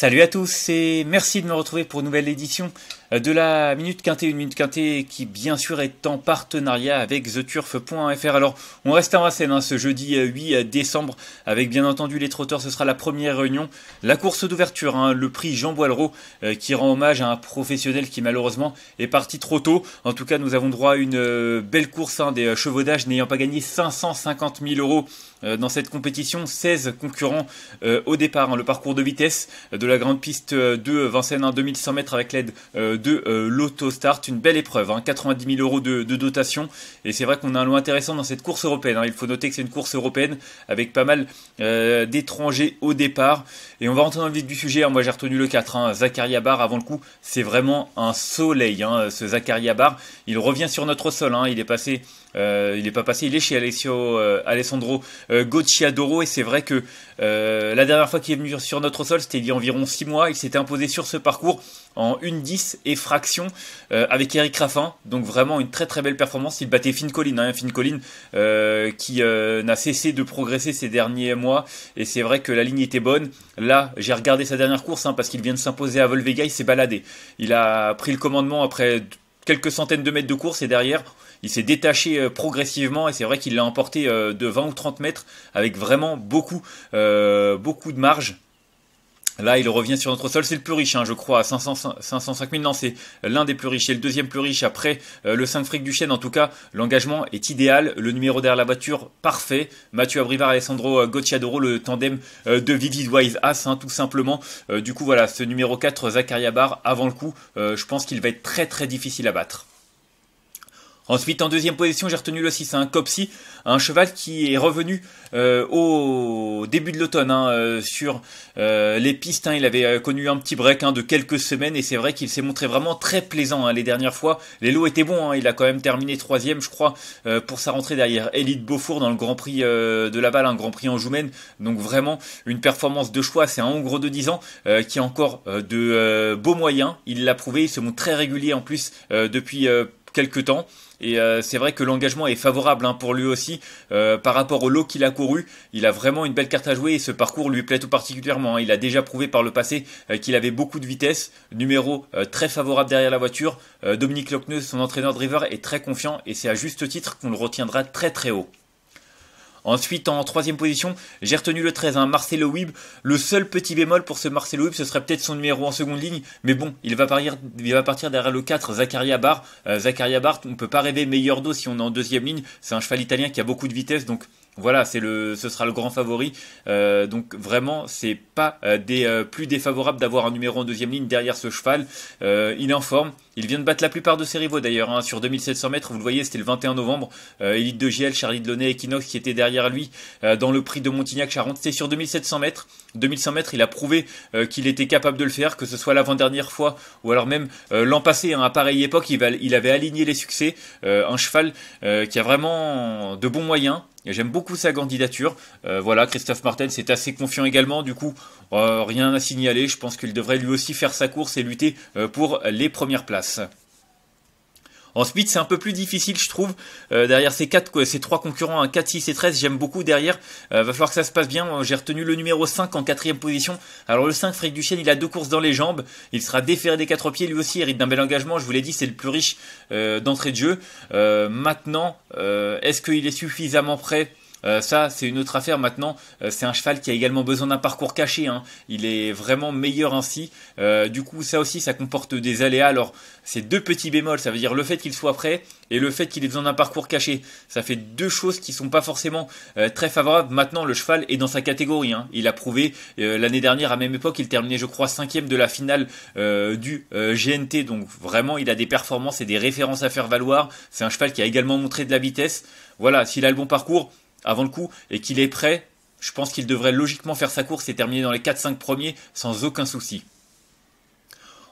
Salut à tous et merci de me retrouver pour une nouvelle édition de la Minute Quintée, une Minute Quintée qui bien sûr est en partenariat avec TheTurf.fr. Alors on reste en scène hein, ce jeudi 8 décembre avec bien entendu les trotteurs, ce sera la première réunion. La course d'ouverture, hein, le prix Jean Boileau euh, qui rend hommage à un professionnel qui malheureusement est parti trop tôt. En tout cas nous avons droit à une euh, belle course hein, des euh, chevaudages n'ayant pas gagné 550 000 euros dans cette compétition, 16 concurrents au départ. le parcours de vitesse de la grande piste de Vincennes, 2100 mètres avec l'aide de euh, l'autostart. Une belle épreuve, 90 hein. 000 euros de, dotation. Et c'est vrai qu'on a un lot intéressant dans cette course européenne. Hein. Il faut noter que c'est une course européenne avec pas mal euh, d'étrangers au départ. Et on va rentrer dans le vif du sujet. Hein. Moi j'ai retenu le 4, hein. Zakaria Bar avant le coup. C'est vraiment un soleil, ce Zakaria Bar. Il revient sur notre sol. Il est passé euh, il n'est pas passé, il est chez Alessio, euh, Alessandro euh, Gocciadoro et c'est vrai que la dernière fois qu'il est venu sur notre sol, c'était il y a environ 6 mois. Il s'était imposé sur ce parcours en 1-10 et fraction avec Eric Raffin. Donc vraiment une très très belle performance. Il battait Finn Collin, hein, Finn qui n'a cessé de progresser ces derniers mois. Et c'est vrai que la ligne était bonne. Là, j'ai regardé sa dernière course hein, parce qu'il vient de s'imposer à Volvega. Il s'est baladé. Il a pris le commandement après quelques centaines de mètres de course et derrière il s'est détaché euh, progressivement et c'est vrai qu'il l'a emporté euh, de 20 ou 30 mètres avec vraiment beaucoup, euh, beaucoup de marge. Là, il revient sur notre sol. C'est le plus riche, hein, je crois, à 500, 505 000. Non, c'est l'un des plus riches. Et le deuxième plus riche après le 5 fric du chêne. En tout cas, l'engagement est idéal. Le numéro derrière la voiture, parfait. Mathieu Abrivard, Alessandro Gocciadoro, le tandem de Vivid Wise As, hein, tout simplement. du coup, voilà, ce numéro 4, Zakaria Bar, avant le coup, je pense qu'il va être très très difficile à battre. Ensuite, en deuxième position, j'ai retenu le 6, un Copsy, un cheval qui est revenu euh, au début de l'automne hein, euh, sur euh, les pistes. Hein. il avait connu un petit break hein, de quelques semaines et c'est vrai qu'il s'est montré vraiment très plaisant les dernières fois. Les lots étaient bons, il a quand même terminé troisième, je crois, pour sa rentrée derrière Elite Beaufour dans le Grand Prix de Laval, un Grand Prix en Joumène. Donc vraiment une performance de choix. C'est un Hongre de 10 ans qui a encore de beaux moyens. Il l'a prouvé, il se montre très régulier en plus depuis quelques temps. Et euh, c'est vrai que l'engagement est favorable hein, pour lui aussi euh, par rapport au lot qu'il a couru. Il a vraiment une belle carte à jouer et ce parcours lui plaît tout particulièrement. Hein. Il a déjà prouvé par le passé euh, qu'il avait beaucoup de vitesse. Numéro très favorable derrière la voiture. Dominique Lockneuse, son entraîneur driver, est très confiant et c'est à juste titre qu'on le retiendra très très haut. Ensuite, en troisième position, j'ai retenu le 13, hein, Marcelo Wib. Le seul petit bémol pour ce Marcelo Wib, ce serait peut-être son numéro en seconde ligne. Mais bon, il va partir, il va partir derrière le 4, Zakaria Bar. Euh, Bar, on ne peut pas rêver meilleur dos si on est en deuxième ligne. C'est un cheval italien qui a beaucoup de vitesse, donc voilà, c'est le, ce sera le grand favori. Euh, donc vraiment, c'est pas euh, des euh, plus défavorables d'avoir un numéro en deuxième ligne derrière ce cheval. il est en forme. Il vient de battre la plupart de ses rivaux d'ailleurs hein, sur 2700 mètres. Vous le voyez, c'était le 21 novembre. Elite de GL, Charlie Delaunay, Equinox qui était derrière lui dans le prix de Montignac-Charente. C'était sur 2700 mètres. 2100 mètres, il a prouvé qu'il était capable de le faire, que ce soit l'avant-dernière fois ou alors même l'an passé, hein, à pareille époque, il, il, avait aligné les succès. un cheval qui a vraiment de bons moyens. J'aime beaucoup sa candidature. Euh, voilà, Christophe Martin c'est assez confiant également. Du coup, euh, rien à signaler. Je pense qu'il devrait lui aussi faire sa course et lutter euh, pour les premières places. Ensuite, c'est un peu plus difficile, je trouve. Euh, derrière ces quatre, ces trois concurrents, 4, 6 et 13, j'aime beaucoup derrière. Euh, va falloir que ça se passe bien. J'ai retenu le numéro 5 en quatrième position. Alors le 5, Frédéric Duchesne, il a deux courses dans les jambes. Il sera déféré des quatre pieds. Lui aussi, hérite d'un bel engagement. Je vous l'ai dit, c'est le plus riche euh, d'entrée de jeu. maintenant, est-ce qu'il est suffisamment prêt euh, ça, c'est une autre affaire maintenant. Euh, c'est un cheval qui a également besoin d'un parcours caché. Hein. Il est vraiment meilleur ainsi. Euh, du coup, ça aussi, ça comporte des aléas. Alors, c'est deux petits bémols. Ça veut dire le fait qu'il soit prêt et le fait qu'il ait besoin d'un parcours caché. Ça fait deux choses qui sont pas forcément très favorables. Maintenant, le cheval est dans sa catégorie. Hein. Il a prouvé l'année dernière, à même époque, il terminait, je crois, cinquième de la finale du GNT. Donc, vraiment, il a des performances et des références à faire valoir. C'est un cheval qui a également montré de la vitesse. Voilà, s'il a le bon parcours, avant le coup et qu'il est prêt, je pense qu'il devrait logiquement faire sa course et terminer dans les 4-5 premiers sans aucun souci.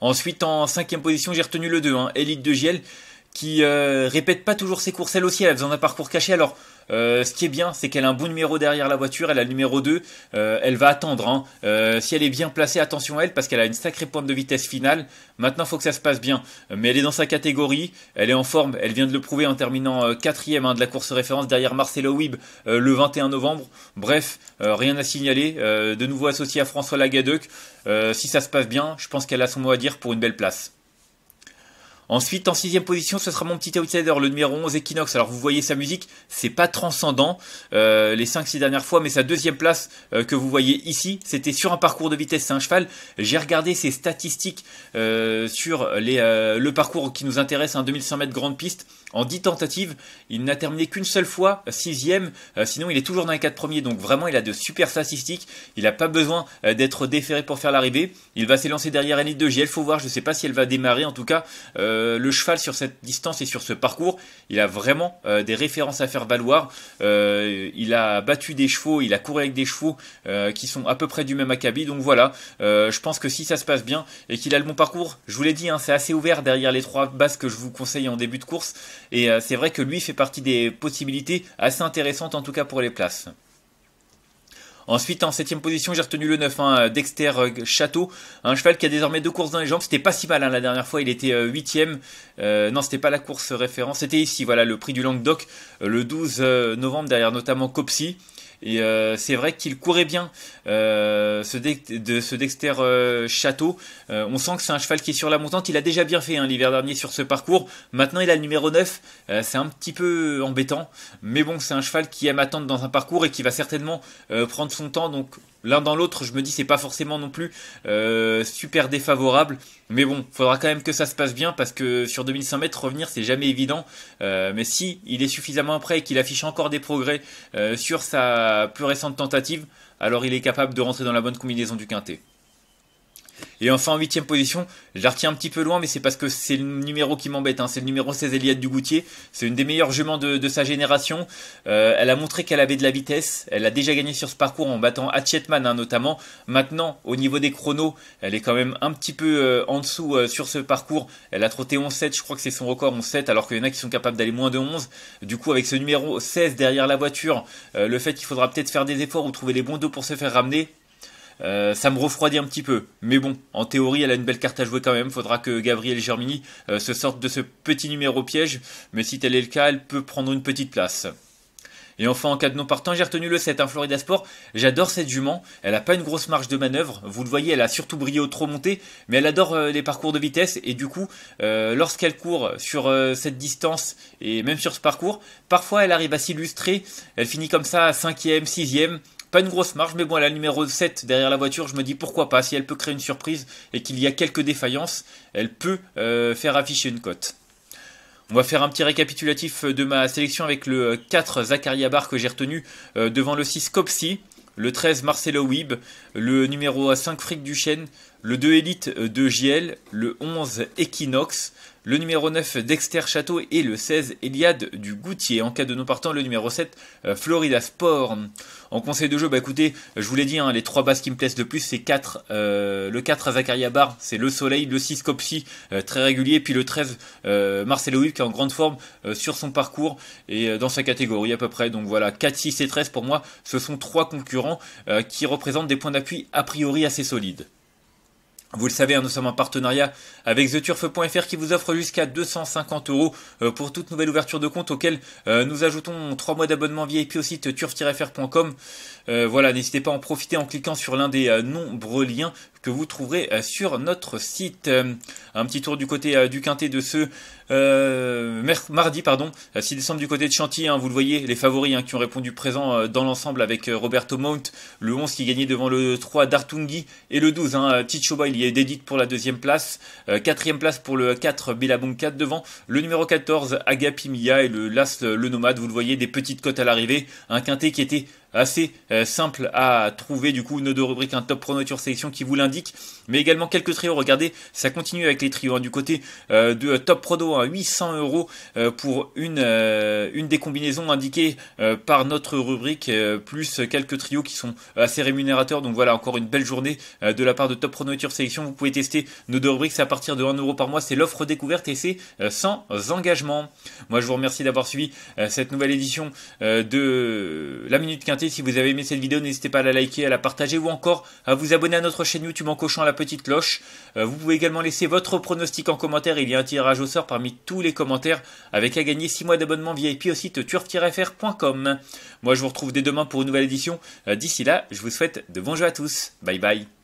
Ensuite, en cinquième position, j'ai retenu le 2, hein, Elite de Giel, qui euh, répète pas toujours ses courses elle aussi, elle a besoin d'un parcours caché. Alors euh, ce qui est bien, c'est qu'elle a un bon numéro derrière la voiture, elle a le numéro 2, euh, elle va attendre. Hein. Si elle est bien placée, attention à elle, parce qu'elle a une sacrée pointe de vitesse finale. Maintenant, faut que ça se passe bien. Mais elle est dans sa catégorie, elle est en forme, elle vient de le prouver en terminant quatrième hein, de la course référence derrière Marcelo Wib le 21 novembre. Bref, rien à signaler. de nouveau associé à François Lagadec. si ça se passe bien, je pense qu'elle a son mot à dire pour une belle place. Ensuite, en sixième position, ce sera mon petit outsider, le numéro 11, Equinox. Alors, vous voyez sa musique, c'est pas transcendant euh, les 5-6 dernières fois, mais sa deuxième place euh, que vous voyez ici, c'était sur un parcours de vitesse, c'est un cheval. J'ai regardé ses statistiques euh, sur le parcours qui nous intéresse, un 2100 mètres grande piste. En 10 tentatives, il n'a terminé qu'une seule fois, sixième. sinon, il est toujours dans les 4 premiers, donc vraiment, il a de super statistiques. Il n'a pas besoin d'être déféré pour faire l'arrivée. Il va s'élancer derrière Elite de GL. Faut voir, je ne sais pas si elle va démarrer. En tout cas, le cheval sur cette distance et sur ce parcours, il a vraiment euh, des références à faire valoir. Euh, il a battu des chevaux, il a couru avec des chevaux qui sont à peu près du même acabit. Donc voilà, je pense que si ça se passe bien et qu'il a le bon parcours, je vous l'ai dit, hein, c'est assez ouvert derrière les trois bases que je vous conseille en début de course. Et c'est vrai que lui fait partie des possibilités assez intéressantes en tout cas pour les places. Ensuite, en septième position, j'ai retenu le 9, hein, Dexter euh, Château, un cheval qui a désormais deux courses dans les jambes. C'était pas si mal hein, la dernière fois, il était euh, huitième. Euh, non, c'était pas la course référence, c'était ici, voilà, le prix du Languedoc, le 12 novembre, derrière notamment Copsy. Et euh, c'est vrai qu'il courait bien euh, ce, de, ce Dexter euh, Château. on sent que c'est un cheval qui est sur la montante. Il a déjà bien fait hein, l'hiver dernier sur ce parcours. Maintenant, il a le numéro 9. c'est un petit peu embêtant. Mais bon, c'est un cheval qui aime attendre dans un parcours et qui va certainement prendre son temps. Donc l'un dans l'autre, je me dis c'est pas forcément non plus euh, super défavorable. Mais bon, faudra quand même que ça se passe bien parce que sur 2100 mètres revenir c'est jamais évident. Euh, mais si il est suffisamment prêt et qu'il affiche encore des progrès euh, sur sa plus récente tentative, alors il est capable de rentrer dans la bonne combinaison du quintet. Et enfin en huitième position, je la retiens un petit peu loin, mais c'est parce que c'est le numéro qui m'embête. Hein. C'est le numéro 16 Eliade du Goutier. C'est une des meilleures juments de, sa génération. Euh, elle a montré qu'elle avait de la vitesse. Elle a déjà gagné sur ce parcours en battant Hatchetman hein, notamment. Maintenant, au niveau des chronos, elle est quand même un petit peu euh, en dessous euh, sur ce parcours. Elle a trotté 11-7, je crois que c'est son record 11-7, alors qu'il y en a qui sont capables d'aller moins de 11. Du coup, avec ce numéro 16 derrière la voiture, le fait qu'il faudra peut-être faire des efforts ou trouver les bons dos pour se faire ramener, euh, ça me refroidit un petit peu. Mais bon, en théorie, elle a une belle carte à jouer quand même. Faudra que Gabriel Germini euh, se sorte de ce petit numéro piège. Mais si tel est le cas, elle peut prendre une petite place. Et enfin, en cas de non partant, j'ai retenu le 7, un Florida Sport. J'adore cette jument. Elle n'a pas une grosse marge de manœuvre. Vous le voyez, elle a surtout brillé au trop monté. Mais elle adore euh, les parcours de vitesse. Et du coup, lorsqu'elle court sur cette distance et même sur ce parcours, parfois elle arrive à s'illustrer. Elle finit comme ça à 5ème, 6ème. Pas une grosse marge, mais bon, elle a le numéro 7 derrière la voiture. Je me dis pourquoi pas. Si elle peut créer une surprise et qu'il y a quelques défaillances, elle peut euh, faire afficher une cote. On va faire un petit récapitulatif de ma sélection avec le 4 Zakaria Bar que j'ai retenu euh, devant le 6 Copsy, le 13 Marcelo Wib, le numéro 5 Frick Duchesne, le 2 Elite de JL, le 11 Equinox, le numéro 9 Dexter Château et le 16 Eliade du Goutier. En cas de non partant, le numéro 7 euh, Florida Sport. En conseil de jeu, bah écoutez, je vous l'ai dit, hein, les trois bases qui me plaisent le plus, c'est 4, euh, le 4 Zakaria Bar, c'est le Soleil, le 6 Copsy, euh, très régulier, puis le 13 Marcelo Wick qui est en grande forme sur son parcours et dans sa catégorie à peu près. Donc voilà, 4, 6 et 13 pour moi, ce sont trois concurrents qui représentent des points d'appui a priori assez solides. Vous le savez, hein, nous sommes en partenariat avec TheTurf.fr qui vous offre jusqu'à 250 euros euh, pour toute nouvelle ouverture de compte auquel euh, nous ajoutons 3 mois d'abonnement VIP au site turf-fr.com. Euh, voilà, n'hésitez pas à en profiter en cliquant sur l'un des nombreux liens que vous trouverez sur notre site. un petit tour du côté du quintet de ce mardi, pardon, 6 décembre du côté de Chantilly. Hein, vous le voyez, les favoris hein, qui ont répondu présent dans l'ensemble avec Roberto Mount, le 11 qui gagnait devant le 3 Dartungi et le 12 hein, Tichoba, il y a Dédite pour la deuxième place. Euh, quatrième place pour le 4 Billabong 4 devant. Le numéro 14 Agapimia et le Las le Nomade. Vous le voyez, des petites cotes à l'arrivée. Un quintet qui était assez euh, simple à trouver. Du coup, une de rubrique, un top pronoture sélection qui vous l'indique. Mais également quelques trios. Regardez, ça continue avec les trios hein, du côté de Top Prodo, à 800 euros pour une, une des combinaisons indiquées par notre rubrique, plus quelques trios qui sont assez rémunérateurs. Donc voilà, encore une belle journée de la part de Top Prodo Sélection. Vous pouvez tester nos deux rubriques, c'est à partir de 1 euro par mois, c'est l'offre découverte et c'est sans engagement. Moi, je vous remercie d'avoir suivi cette nouvelle édition de La Minute Quintée. Si vous avez aimé cette vidéo, n'hésitez pas à la liker, à la partager ou encore à vous abonner à notre chaîne YouTube en cochant la petite cloche. Euh, vous pouvez également laisser votre pronostic en commentaire. Il y a un tirage au sort parmi tous les commentaires avec à gagner 6 mois d'abonnement VIP au site turf-fr.com. Moi, je vous retrouve dès demain pour une nouvelle édition. Euh, d'ici là, je vous souhaite de bons jeux à tous. Bye bye.